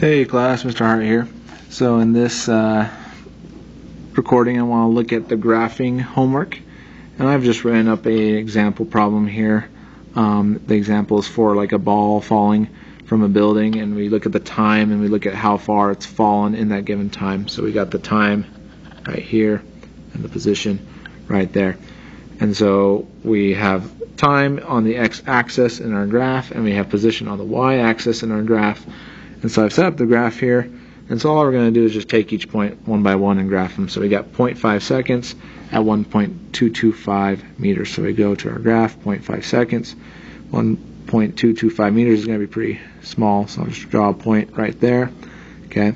Hey class, Mr. Hart here. So in this uh, recording I want to look at the graphing homework and I've just written up a example problem here. Um, the example is for like a ball falling from a building and we look at the time and we look at how far it's fallen in that given time. So we got the time right here and the position right there. And so we have time on the x-axis in our graph and we have position on the y-axis in our graph and so I've set up the graph here. And so all we're going to do is just take each point one by one and graph them. So we got 0.5 seconds at 1.225 meters. So we go to our graph, 0.5 seconds. 1.225 meters is going to be pretty small, so I'll just draw a point right there. Okay.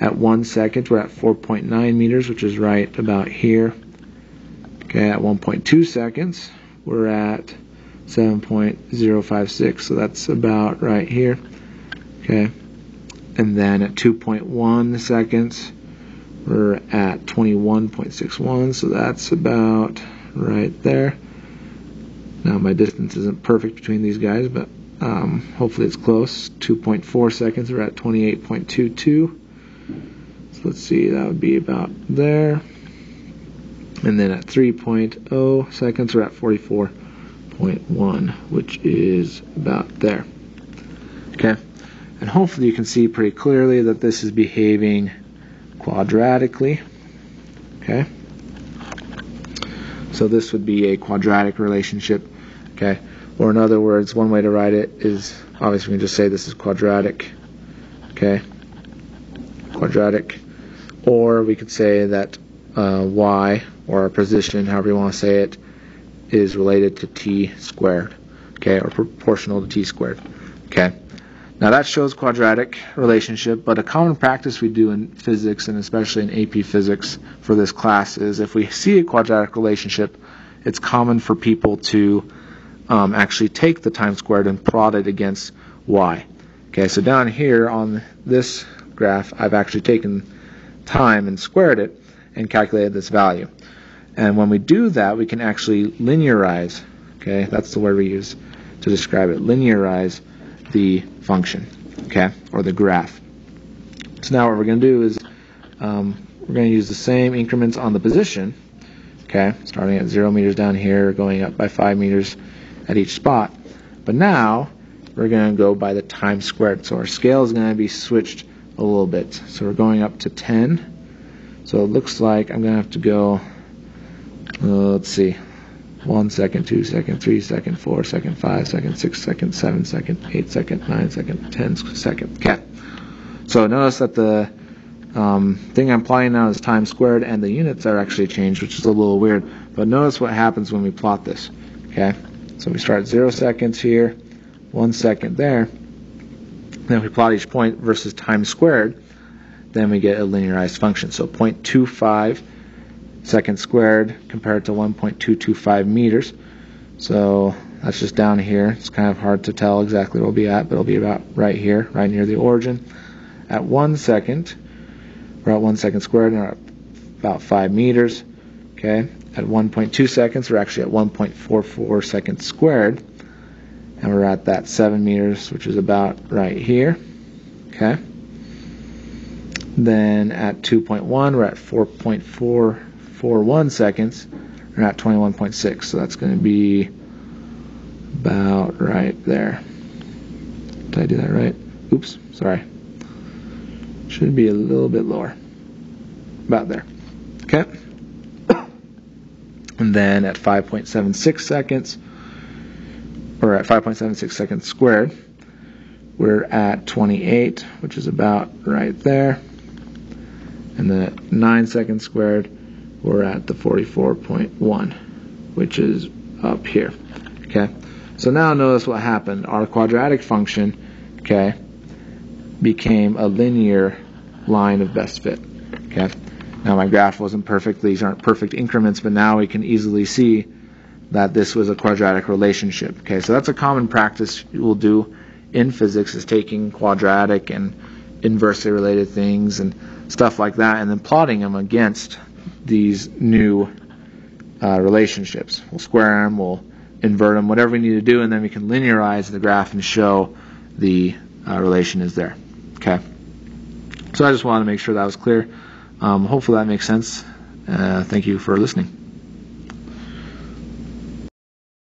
At one second, we're at 4.9 meters, which is right about here. Okay, at 1.2 seconds, we're at 7.056, so that's about right here. Okay and then at 2.1 seconds we're at 21.61 so that's about right there. Now my distance isn't perfect between these guys but um, hopefully it's close. 2.4 seconds we're at 28.22 so let's see that would be about there. And then at 3.0 seconds we're at 44.1 which is about there. Okay and hopefully you can see pretty clearly that this is behaving quadratically. Okay? So this would be a quadratic relationship. Okay? Or in other words, one way to write it is obviously we can just say this is quadratic. Okay? Quadratic. Or we could say that uh, y, or our position, however you want to say it, is related to t squared. Okay? Or proportional to t squared. Okay? Now that shows quadratic relationship, but a common practice we do in physics and especially in AP physics for this class is if we see a quadratic relationship, it's common for people to um, actually take the time squared and plot it against y. Okay, so down here on this graph, I've actually taken time and squared it and calculated this value. And when we do that, we can actually linearize, okay, that's the word we use to describe it, linearize the function, okay, or the graph. So now what we're going to do is um, we're going to use the same increments on the position, okay, starting at 0 meters down here, going up by 5 meters at each spot. But now we're going to go by the time squared. So our scale is going to be switched a little bit. So we're going up to 10. So it looks like I'm going to have to go, uh, let's see, one second, two second, three second, four second, five second, six second, seven second, eight second, nine second, ten second. Okay. So notice that the um, thing I'm plotting now is time squared, and the units are actually changed, which is a little weird. But notice what happens when we plot this. Okay. So we start zero seconds here, one second there. Then we plot each point versus time squared. Then we get a linearized function. So 0.25 seconds squared compared to 1.225 meters. So that's just down here. It's kind of hard to tell exactly where we'll be at, but it'll be about right here, right near the origin. At one second, we're at one second squared and we're at about five meters. Okay. At 1.2 seconds, we're actually at 1.44 seconds squared. And we're at that 7 meters, which is about right here. Okay. Then at 2.1, we're at 4.4 for one seconds, we're at 21.6. So that's going to be about right there. Did I do that right? Oops, sorry. Should be a little bit lower. About there. Okay. And then at 5.76 seconds, or at 5.76 seconds squared, we're at 28, which is about right there. And the 9 seconds squared, we're at the 44.1, which is up here. Okay, so now notice what happened. Our quadratic function, okay, became a linear line of best fit. Okay, now my graph wasn't perfect. These aren't perfect increments, but now we can easily see that this was a quadratic relationship. Okay, so that's a common practice we'll do in physics is taking quadratic and inversely related things and stuff like that and then plotting them against these new uh, relationships. We'll square them, we'll invert them, whatever we need to do, and then we can linearize the graph and show the uh, relation is there. Okay. So I just wanted to make sure that was clear. Um, hopefully that makes sense. Uh, thank you for listening.